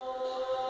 Oh.